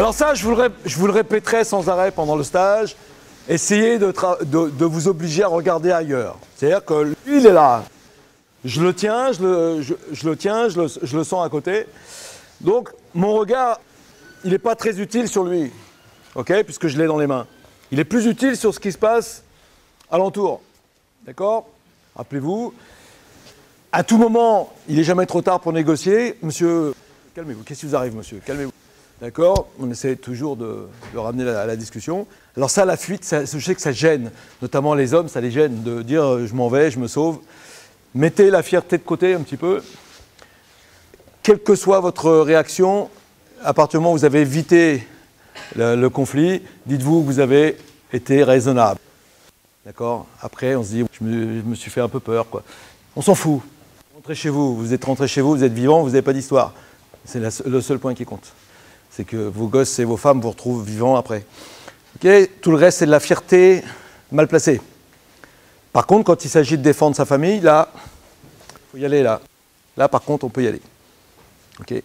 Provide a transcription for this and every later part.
Alors ça, je vous, le, répéterai sans arrêt pendant le stage. Essayez de, vous obliger à regarder ailleurs. C'est-à-dire que lui, il est là. Je le tiens, je le, je, le tiens, je le, je le, sens à côté. Donc, mon regard, il n'est pas très utile sur lui, ok, puisque je l'ai dans les mains. Il est plus utile sur ce qui se passe alentour. D'accord? Rappelez-vous, à tout moment, il n'est jamais trop tard pour négocier. Monsieur, calmez-vous. Qu'est-ce qui vous arrive, monsieur? Calmez-vous. D'accord On essaie toujours de, ramener la, la, discussion. Alors ça, la fuite, je sais que ça gêne, notamment les hommes, ça les gêne de dire euh, je m'en vais, je me sauve. Mettez la fierté de côté un petit peu. Quelle que soit votre réaction, à partir du moment où vous avez évité le, conflit, dites-vous que vous avez été raisonnable. D'accord Après, on se dit, je me, suis fait un peu peur. On s'en fout. Rentrez chez vous, vous êtes rentré chez vous, vous êtes vivant, vous n'avez pas d'histoire. C'est le seul point qui compte c'est que vos gosses et vos femmes vous retrouvent vivants après. Tout le reste, c'est de la fierté mal placée. Par contre, quand il s'agit de défendre sa famille, là, il faut y aller là. Là, par contre, on peut y aller. Ok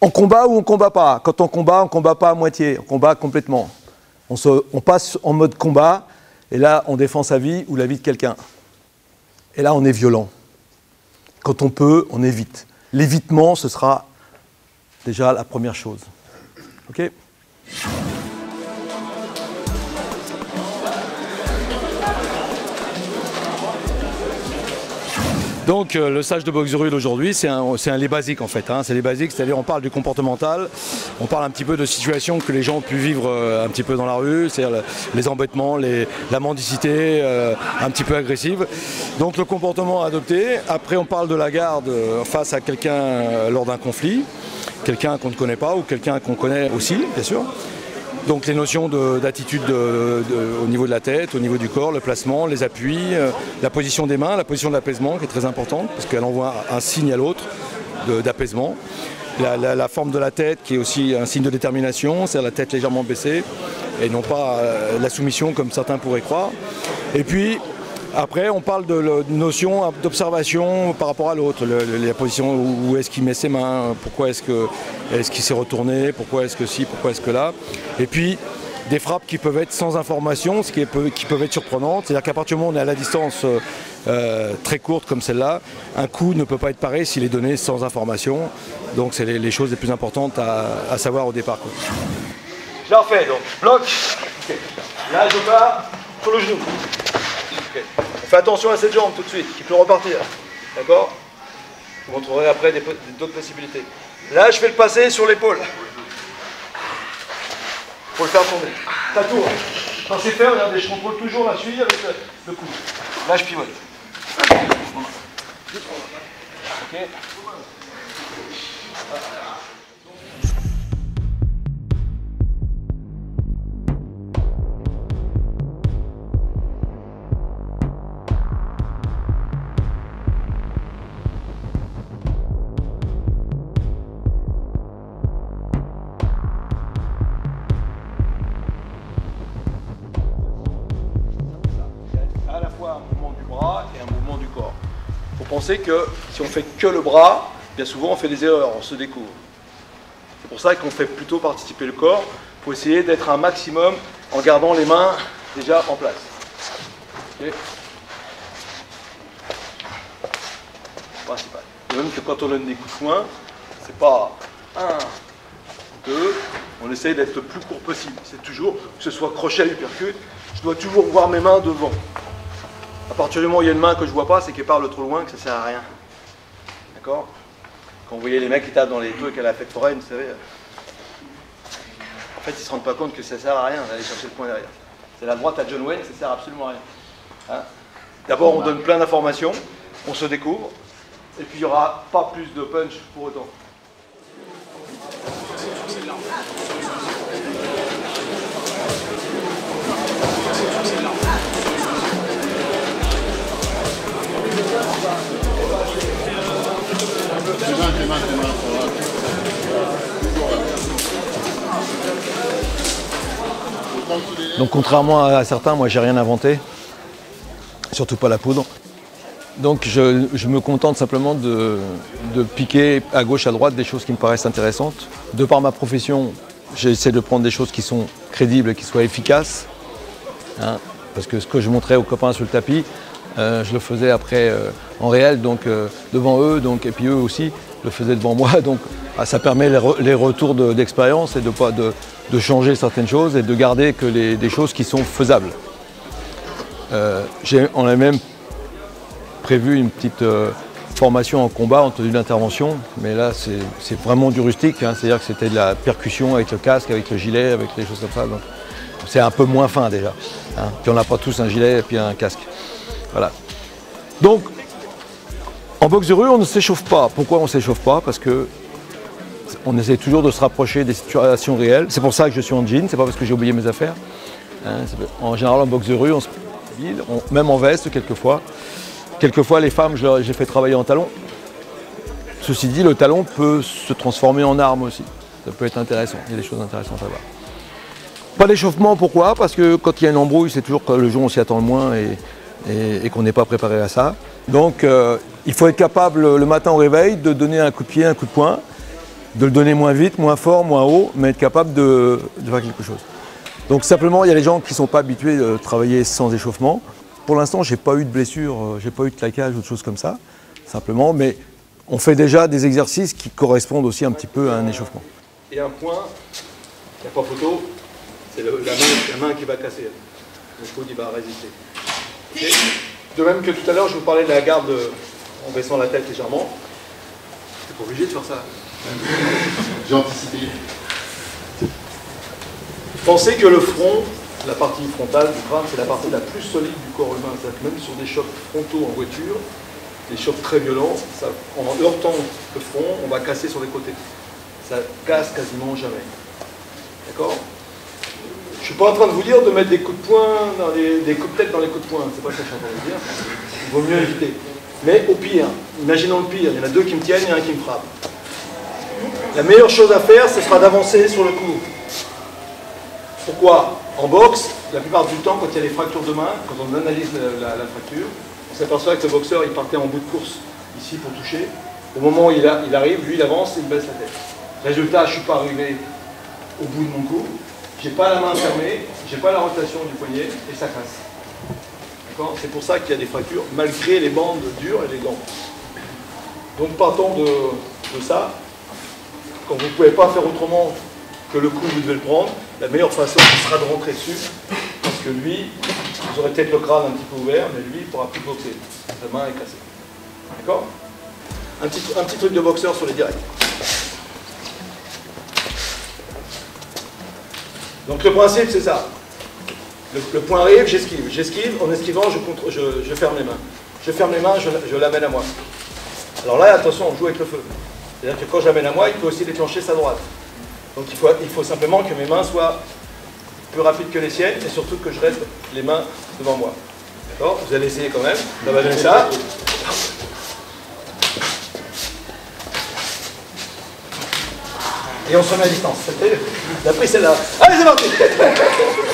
on combat ou on combat pas? Quand on combat, on combat pas à moitié, on combat complètement. On, on passe en mode combat, et là, on défend sa vie ou la vie de quelqu'un. Et là, on est violent. Quand on peut, on évite. L'évitement, ce sera déjà la première chose. OK Donc euh, le stage de boxe rue d'aujourd'hui, c'est un, les basiques en fait. Hein. c'est les basiques, c'est-à-dire on parle du comportemental, on parle un petit peu de situations que les gens ont pu vivre euh, un petit peu dans la rue, c'est-à-dire les embêtements, la mendicité euh, un petit peu agressive. Donc le comportement adopté. Après on parle de la garde face à quelqu'un lors d'un conflit quelqu'un qu'on ne connaît pas ou quelqu'un qu'on connaît aussi, bien sûr. Donc les notions d'attitude au niveau de la tête, au niveau du corps, le placement, les appuis, euh, la position des mains, la position de l'apaisement qui est très importante parce qu'elle envoie un signe à l'autre d'apaisement. La, forme de la tête qui est aussi un signe de détermination, c'est-à-dire la tête légèrement baissée et non pas euh, la soumission comme certains pourraient croire. Et puis après, on parle de, notion d'observation par rapport à l'autre, la position où est-ce qu'il met ses mains, pourquoi est-ce qu'il est s'est retourné, pourquoi est-ce que si, pourquoi est-ce que là. Et puis des frappes qui peuvent être sans information, ce qui, qui peuvent être surprenantes. C'est-à-dire qu'à partir du moment où on est à la distance euh, euh, très courte comme celle-là, un coup ne peut pas être pareil s'il est donné sans information. Donc c'est les, choses les plus importantes à, savoir au départ. Je la refais donc. Bloc. Là je pars sur le genou. On fait attention à cette jambe tout de suite, qui peut repartir. D'accord Vous montrerez après d'autres possibilités. Là, je vais le passer sur l'épaule. Pour le faire tomber. Ça tourne. Quand c'est fait, regardez, je contrôle toujours la cheville avec le, le coude. Là, je pivote. Ok pensez que si on fait que le bras, bien souvent on fait des erreurs, on se découvre. C'est pour ça qu'on fait plutôt participer le corps, pour essayer d'être un maximum en gardant les mains déjà en place. Principal. même que quand on donne des coups de poing, c'est pas un, deux, on essaye d'être le plus court possible. C'est toujours, que ce soit crochet, uppercut, je dois toujours voir mes mains devant. À partir du moment où il y a une main que je vois pas, c'est qu'elle parle trop loin, que ça sert à rien. D'accord? Quand vous voyez les mecs qui tapent dans les trucs à la fête foraine, vous savez, en fait, ils se rendent pas compte que ça sert à rien d'aller chercher le point derrière. C'est la droite à John Wayne, ça sert absolument à rien. Hein D'abord, on donne plein d'informations, on se découvre, et puis il n'y aura pas plus de punch pour autant. Donc contrairement à certains, moi j'ai rien inventé, surtout pas la poudre. Donc je, me contente simplement de, piquer à gauche, à droite des choses qui me paraissent intéressantes. De par ma profession, j'essaie de prendre des choses qui sont crédibles qui soient efficaces. hein, parce que ce que je montrais aux copains sur le tapis, euh, je le faisais après euh, en réel, donc euh, devant eux, donc, et puis eux aussi le faisaient devant moi. Donc ah, ça permet les, re- les retours de- d'expérience et de, pas- de, de changer certaines choses et de garder que les, des choses qui sont faisables. Euh, on a même prévu une petite euh, formation en combat en tenue d'intervention, mais là c'est c'est vraiment du rustique, hein, c'est-à-dire que c'était de la percussion avec le casque, avec le gilet, avec les choses comme ça. donc C'est un peu moins fin déjà. hein. Puis on n'a pas tous un gilet et puis un casque. Voilà. Donc, en boxe de rue, on ne s'échauffe pas. Pourquoi on ne s'échauffe pas? Parce que on essaie toujours de se rapprocher des situations réelles. C'est pour ça que je suis en jean, c'est pas parce que j'ai oublié mes affaires. Hein, en général, en boxe de rue, on se on- même en veste quelquefois. Quelquefois, les femmes, j'ai fait travailler en talon. Ceci dit, le talon peut se transformer en arme aussi. Ça peut être intéressant. Il y a des choses intéressantes à voir. Pas d'échauffement, pourquoi? Parce que quand il y a une embrouille, c'est toujours que le jour on s'y attend le moins et qu'on n'est pas préparé à ça. Donc, euh, il faut être capable le matin au réveil de donner un coup de pied, un coup de poing, de le donner moins vite, moins fort, moins haut, mais être capable de, de faire quelque chose. Donc simplement, il y a les gens qui ne sont pas habitués de travailler sans échauffement. Pour l'instant, j'ai pas eu de blessure, euh, j'ai pas eu de claquage ou de choses comme ça, simplement, mais on fait déjà des exercices qui correspondent aussi un petit peu à un échauffement. Et un point, il n'y a pas photo, c'est la, main, qui va casser. Le coude, il va résister. De même que tout à l'heure, je vous parlais de la garde en baissant la tête légèrement. C'est pas obligé de faire ça. J'ai anticipé. Pensez que le front, la partie frontale du crâne, c'est la partie la plus solide du corps humain. C'est-à-dire que même sur des chocs frontaux en voiture, des chocs très violents, ça- en heurtant le front, on va casser sur les côtés. Ça casse quasiment jamais. D'accord? Suis pas en train de vous dire de mettre des coups de poing, des coups de tête dans les coups de poing. C'est pas ça que je suis en train de vous dire. Il vaut mieux éviter. Mais au pire, imaginons le pire, il y en a deux qui me tiennent et un qui me frappe. La meilleure chose à faire, ce sera d'avancer sur le coup. Pourquoi? En boxe, la plupart du temps, quand il y a les fractures de main, quand on analyse la, fracture, on s'aperçoit que le boxeur, il partait en bout de course, ici pour toucher. Au moment où il arrive, lui, il avance et il baisse la tête. Résultat, je ne suis pas arrivé au bout de mon coup, j'ai pas la main fermée, j'ai pas la rotation du poignet et ça casse. D'accord? C'est pour ça qu'il y a des fractures, malgré les bandes dures et les gants. Donc partons de, de ça. Quand vous ne pouvez pas faire autrement que le coup, vous devez le prendre. La meilleure façon, ce sera de rentrer dessus. Parce que lui, vous aurez peut-être le crâne un petit peu ouvert, mais lui, il ne pourra plus boxer. Sa main est cassée. D'accord? Un petit, un petit truc de boxeur sur les directs. Donc le principe, c'est ça. Le, point arrive, j'esquive. J'esquive, en esquivant, je, ferme les mains. Je ferme les mains, je, je l'amène à moi. Alors là, attention, on joue avec le feu. C'est-à-dire que quand je l'amène à moi, il peut aussi déclencher sa droite. Donc il faut, il faut simplement que mes mains soient plus rapides que les siennes et surtout que je reste les mains devant moi. D'accord? Vous allez essayer quand même. Ça va donner ça. Et on se met à distance. La prise, c'est là. Allez, c'est parti